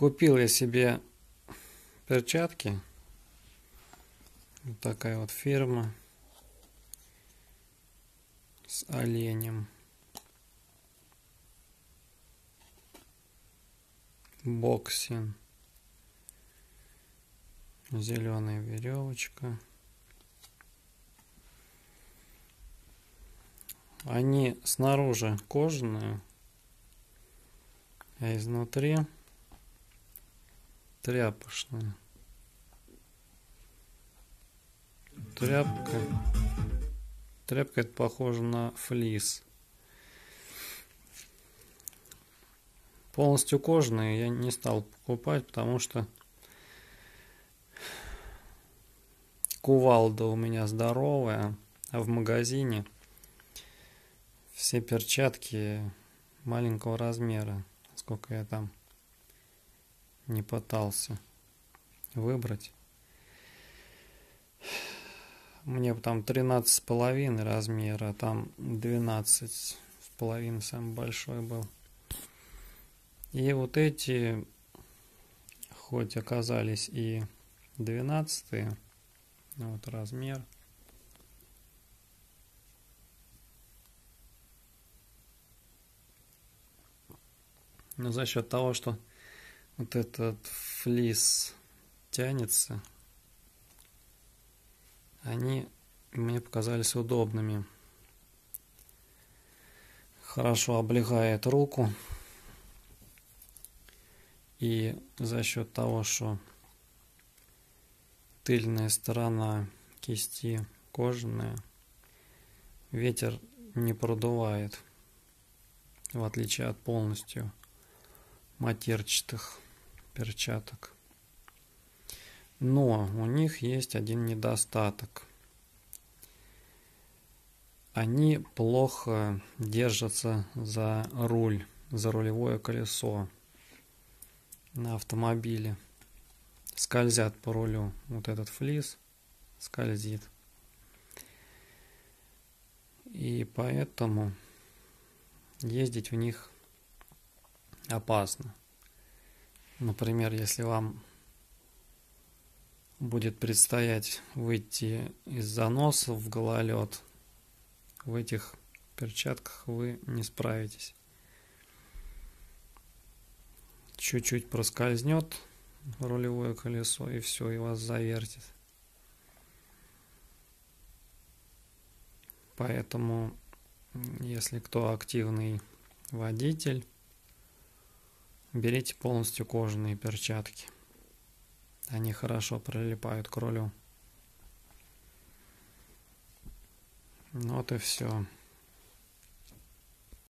Купил я себе перчатки. Вот такая вот фирма с оленем. Боксин. Зеленая веревочка. Они снаружи кожаные, а изнутри тряпочные. Тряпка. Тряпка это похоже на флис. Полностью кожаные я не стал покупать, потому что кувалда у меня здоровая, а в магазине все перчатки маленького размера, сколько я там не пытался выбрать. Мне там 13 с половиной размера, а там 12 с половиной самый большой был. И вот эти, хоть оказались и 12 вот размер – Но за счет того, что вот этот флис тянется, они мне показались удобными. Хорошо облегает руку. И за счет того, что тыльная сторона кисти кожаная, ветер не продувает, в отличие от полностью матерчатых перчаток. Но у них есть один недостаток. Они плохо держатся за руль, за рулевое колесо на автомобиле. Скользят по рулю. Вот этот флис скользит. И поэтому ездить в них опасно. Например, если вам будет предстоять выйти из заноса в гололед, в этих перчатках вы не справитесь. Чуть-чуть проскользнет рулевое колесо и все, и вас завертит. Поэтому, если кто активный водитель, Берите полностью кожаные перчатки. Они хорошо прилипают к рулю. Вот и все.